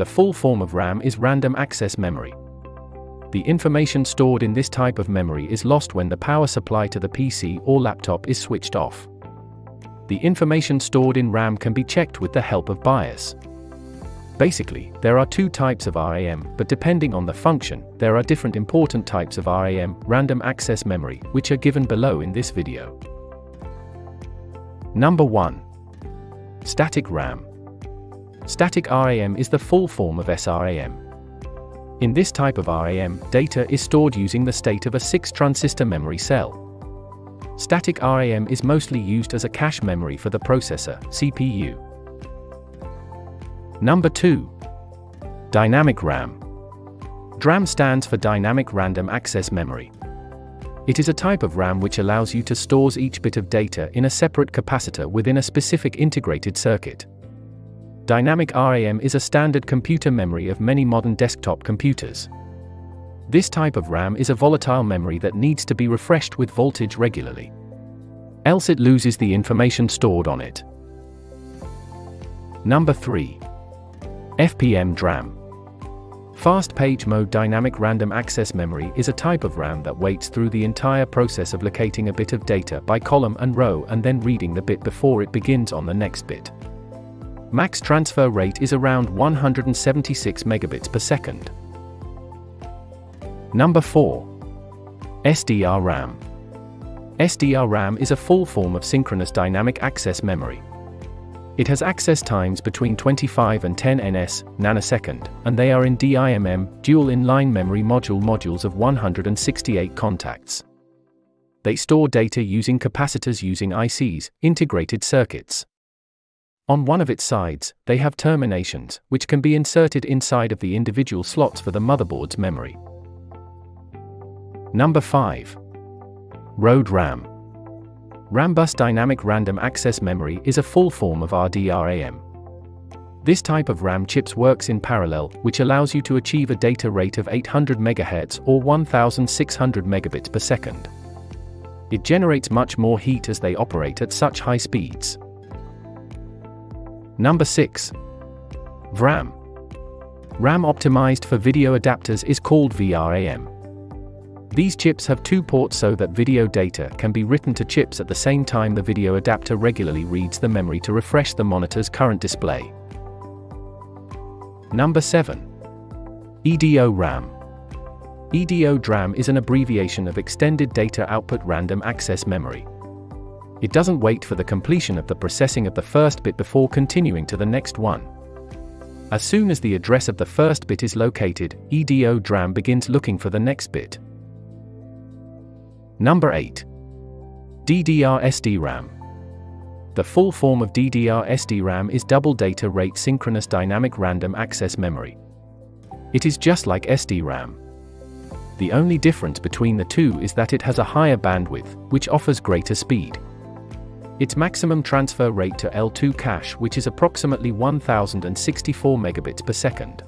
The full form of RAM is random access memory. The information stored in this type of memory is lost when the power supply to the PC or laptop is switched off. The information stored in RAM can be checked with the help of BIOS. Basically, there are two types of RAM, but depending on the function, there are different important types of RAM, random access memory, which are given below in this video. Number 1. Static RAM. Static RAM is the full form of SRAM. In this type of RAM, data is stored using the state of a 6-transistor memory cell. Static RAM is mostly used as a cache memory for the processor, CPU. Number 2. Dynamic RAM. DRAM stands for Dynamic Random Access Memory. It is a type of RAM which allows you to store each bit of data in a separate capacitor within a specific integrated circuit. Dynamic RAM is a standard computer memory of many modern desktop computers. This type of RAM is a volatile memory that needs to be refreshed with voltage regularly. Else it loses the information stored on it. Number 3. FPM DRAM. Fast Page Mode Dynamic Random Access Memory is a type of RAM that waits through the entire process of locating a bit of data by column and row and then reading the bit before it begins on the next bit. Max transfer rate is around 176 megabits per second. Number 4. SDRAM. SDRAM is a full form of synchronous dynamic access memory. It has access times between 25 and 10 ns nanosecond, and they are in DIMM dual inline memory module modules of 168 contacts. They store data using capacitors using ICs, integrated circuits. On one of its sides, they have terminations, which can be inserted inside of the individual slots for the motherboard's memory. Number 5. ROAD RAM. Rambus Dynamic Random Access Memory is a full form of RDRAM. This type of RAM chips works in parallel, which allows you to achieve a data rate of 800 MHz or 1600 megabits per second. It generates much more heat as they operate at such high speeds. Number 6. VRAM. RAM optimized for video adapters is called VRAM. These chips have two ports so that video data can be written to chips at the same time the video adapter regularly reads the memory to refresh the monitor's current display. Number 7. EDO RAM. EDO DRAM is an abbreviation of Extended Data Output Random Access Memory. It doesn't wait for the completion of the processing of the first bit before continuing to the next one. As soon as the address of the first bit is located, EDO DRAM begins looking for the next bit. Number 8. DDR SDRAM. The full form of DDR SDRAM is Double Data Rate Synchronous Dynamic Random Access Memory. It is just like SDRAM. The only difference between the two is that it has a higher bandwidth, which offers greater speed. Its maximum transfer rate to L2 cache which is approximately 1064 megabits per second.